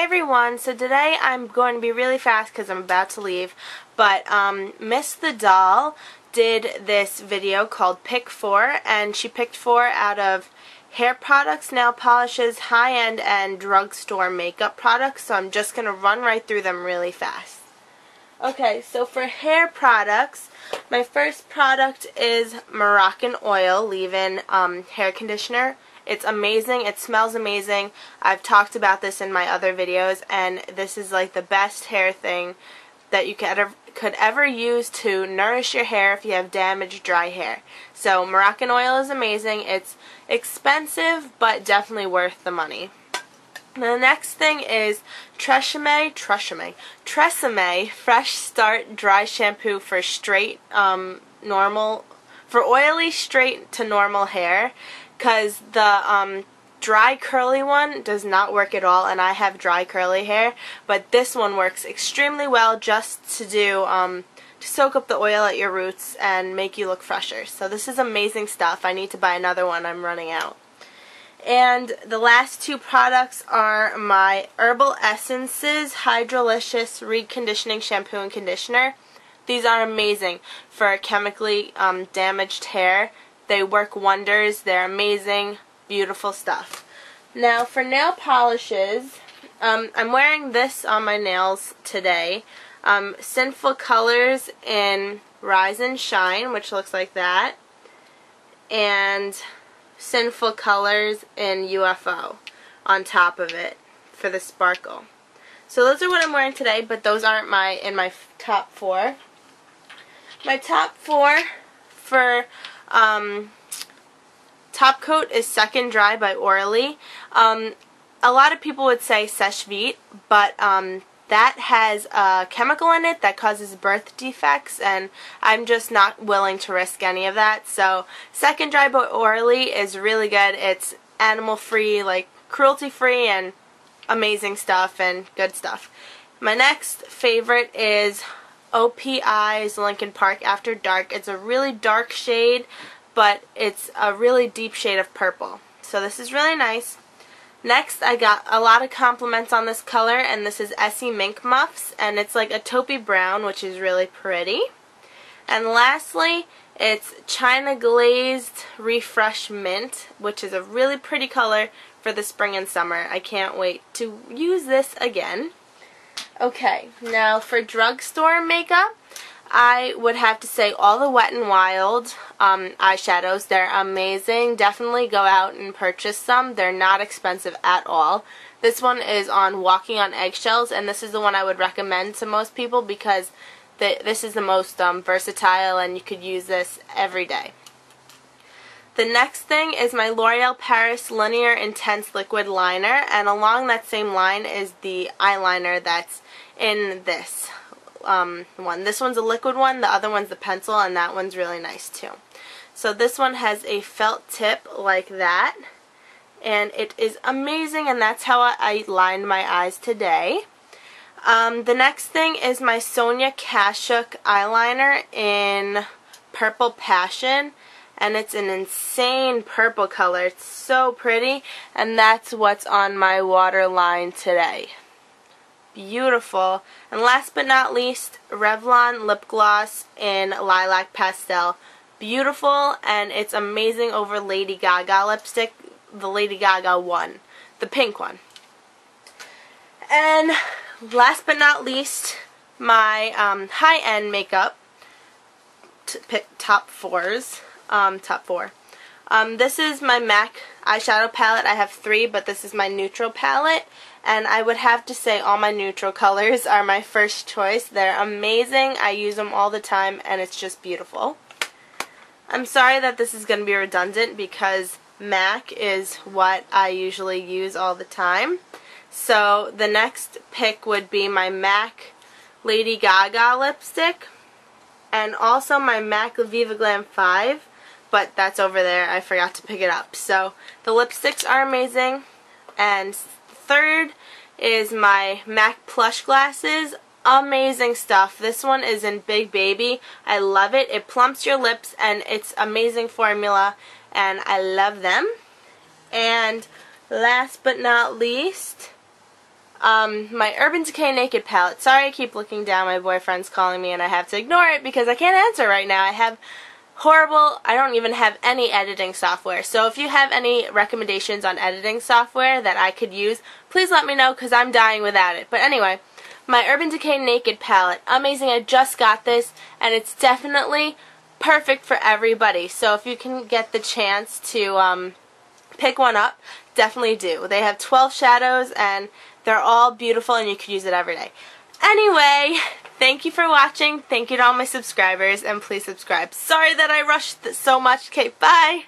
Hey everyone, so today I'm going to be really fast because I'm about to leave, but um, Miss the Doll did this video called Pick 4, and she picked 4 out of hair products, nail polishes, high-end, and drugstore makeup products, so I'm just going to run right through them really fast. Okay, so for hair products, my first product is Moroccan Oil leave-in um, hair conditioner. It's amazing. It smells amazing. I've talked about this in my other videos, and this is like the best hair thing that you could ever, could ever use to nourish your hair if you have damaged dry hair. So Moroccan oil is amazing. It's expensive, but definitely worth the money. The next thing is Tresemme, Tresemme, Tresemme Fresh Start Dry Shampoo for straight, um, normal, for oily, straight to normal hair because the um, dry curly one does not work at all and I have dry curly hair but this one works extremely well just to do um, to soak up the oil at your roots and make you look fresher. So this is amazing stuff. I need to buy another one. I'm running out. And the last two products are my Herbal Essences Hydralicious Reconditioning Shampoo and Conditioner these are amazing for chemically um, damaged hair they work wonders. They're amazing, beautiful stuff. Now for nail polishes, um, I'm wearing this on my nails today. Um, Sinful Colors in Rise and Shine, which looks like that. And Sinful Colors in UFO on top of it for the sparkle. So those are what I'm wearing today, but those aren't my in my top four. My top four for um, top coat is Sec'n Dry by Orly. Um, a lot of people would say Seche Vite, but um, that has a chemical in it that causes birth defects, and I'm just not willing to risk any of that. So Sec'n Dry by Orly is really good. It's animal-free, like cruelty-free, and amazing stuff and good stuff. My next favorite is OPI's Lincoln Park After Dark. It's a really dark shade, but it's a really deep shade of purple. So this is really nice. Next, I got a lot of compliments on this color, and this is Essie Mink Muffs, and it's like a taupey brown, which is really pretty. And lastly, it's China Glazed Refresh Mint, which is a really pretty color for the spring and summer. I can't wait to use this again. Okay, now for drugstore makeup, I would have to say all the Wet n Wild um, eyeshadows. They're amazing. Definitely go out and purchase some. They're not expensive at all. This one is on Walking on Eggshells, and this is the one I would recommend to most people because the, this is the most um, versatile and you could use this every day. The next thing is my L'Oreal Paris Lineur Intense Liquid Liner, and along that same line is the eyeliner that's in this um, one. This one's a liquid one, the other one's the pencil, and that one's really nice too. So this one has a felt tip like that, and it is amazing, and that's how I lined my eyes today. Um, the next thing is my Sonia Kashuk eyeliner in Purple Passion and it's an insane purple color. It's so pretty and that's what's on my waterline today. Beautiful. And last but not least, Revlon lip gloss in Lilac Pastel. Beautiful and it's amazing over Lady Gaga lipstick, the Lady Gaga one, the pink one. And last but not least, my um, high-end makeup top fours um, top four. Um, this is my MAC eyeshadow palette. I have three, but this is my neutral palette. And I would have to say all my neutral colors are my first choice. They're amazing. I use them all the time, and it's just beautiful. I'm sorry that this is going to be redundant because MAC is what I usually use all the time. So the next pick would be my MAC Lady Gaga lipstick and also my MAC Viva Glam 5 but that's over there. I forgot to pick it up. So the lipsticks are amazing. And third is my MAC Plushglasses. Amazing stuff. This one is in Big Baby. I love it. It plumps your lips and it's amazing formula and I love them. And last but not least, um, my Urban Decay Naked palette. Sorry I keep looking down. My boyfriend's calling me and I have to ignore it because I can't answer right now. I have horrible, I don't even have any editing software. So if you have any recommendations on editing software that I could use, please let me know because I'm dying without it. But anyway, my Urban Decay Naked palette. Amazing, I just got this and it's definitely perfect for everybody. So if you can get the chance to um, pick one up, definitely do. They have 12 shadows and they're all beautiful and you could use it every day. Anyway, thank you for watching. Thank you to all my subscribers and please subscribe. Sorry that I rushed so much. Okay, bye.